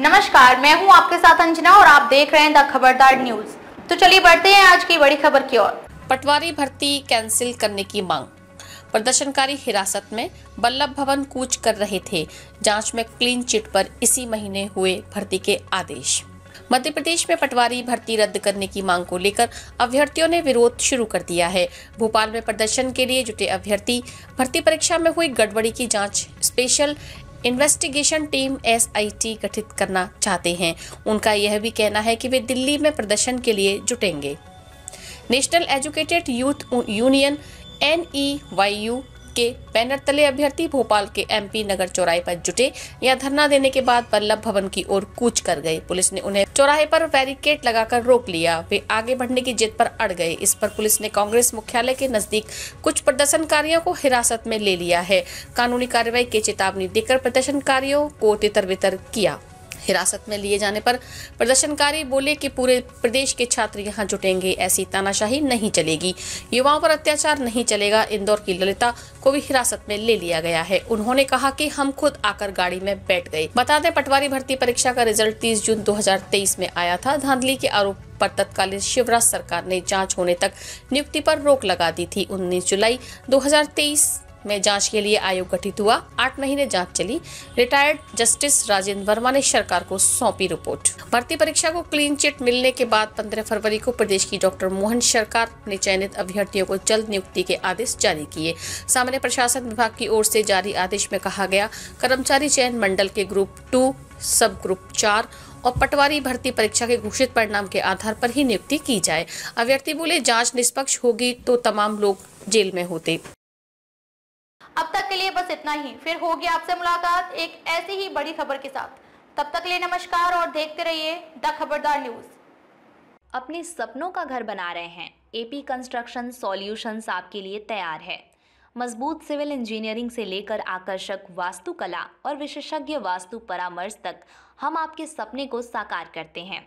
नमस्कार, मैं हूँ आपके साथ अंजना और आप देख रहे हैं द खबरदार न्यूज़। तो चलिए बढ़ते हैं आज की बड़ी खबर की ओर। पटवारी भर्ती कैंसिल करने की मांग। प्रदर्शनकारी हिरासत में बल्लभ भवन कूच कर रहे थे। जाँच में क्लीन चिट पर इसी महीने हुए भर्ती के आदेश। मध्य प्रदेश में पटवारी भर्ती रद्द करने की मांग को लेकर अभ्यर्थियों ने विरोध शुरू कर दिया है। भोपाल में प्रदर्शन के लिए जुटे अभ्यर्थी। भर्ती परीक्षा में हुई गड़बड़ी की जाँच स्पेशल इन्वेस्टिगेशन टीम एसआईटी गठित करना चाहते हैं। उनका यह भी कहना है कि वे दिल्ली में प्रदर्शन के लिए जुटेंगे। National educated youth union N के बैनर तले अभ्यर्थी भोपाल के एमपी नगर चौराहे पर जुटे या धरना देने के बाद बल्लभ भवन की ओर कूच कर गए। पुलिस ने उन्हें चौराहे पर बैरिकेड लगाकर रोक लिया। वे आगे बढ़ने की जिद पर अड़ गए। इस पर पुलिस ने कांग्रेस मुख्यालय के नज़दीक कुछ प्रदर्शनकारियों को हिरासत में ले लिया है। कानूनी कार्रवाई की चेतावनी देकर प्रदर्शनकारियों को तितर बितर किया। हिरासत में लिए जाने पर प्रदर्शनकारी बोले कि पूरे प्रदेश के छात्र यहाँ जुटेंगे, ऐसी तानाशाही नहीं चलेगी। युवाओं पर अत्याचार नहीं चलेगा, इंदौर की ललिता को भी हिरासत में ले लिया गया है। उन्होंने कहा कि हम खुद आकर गाड़ी में बैठ गए। बता दें, पटवारी भर्ती परीक्षा का रिज़ल्ट तीस जून दो हज़ार तेईस में आया था। धांधली के आरोप पर तत्कालीन शिवराज सरकार ने जाँच होने तक नियुक्ति पर रोक लगा दी थी। 19 जुलाई 2023 में जाँच के लिए आयोग गठित हुआ। आठ महीने जाँच चली। रिटायर्ड जस्टिस राजेंद्र वर्मा ने सरकार को सौंपी रिपोर्ट। भर्ती परीक्षा को क्लीन चिट मिलने के बाद 15 फरवरी को प्रदेश की डॉक्टर मोहन सरकार ने चयनित अभ्यर्थियों को जल्द नियुक्ति के आदेश जारी किए। सामान्य प्रशासन विभाग की ओर से जारी आदेश में कहा गया, कर्मचारी चयन मंडल के ग्रुप टू, सब ग्रुप चार और पटवारी भर्ती परीक्षा के घोषित परिणाम के आधार पर ही नियुक्ति की जाए। अभ्यर्थी बोले, जाँच निष्पक्ष होगी तो तमाम लोग जेल में होते। लिए बस इतना ही। फिर होगी आपसे मुलाकात एक ऐसी ही बड़ी खबर के साथ। तब तक लिए नमस्कार और देखते रहिए द खबरदार न्यूज़। अपने सपनों का घर बना रहे हैं। एपी कंस्ट्रक्शन सॉल्यूशंस आपके लिए तैयार है। मज़बूत सिविल इंजीनियरिंग से लेकर आकर्षक वास्तुकला और विशेषज्ञ वास्तु परामर्श तक हम आपके सपने को साकार करते हैं।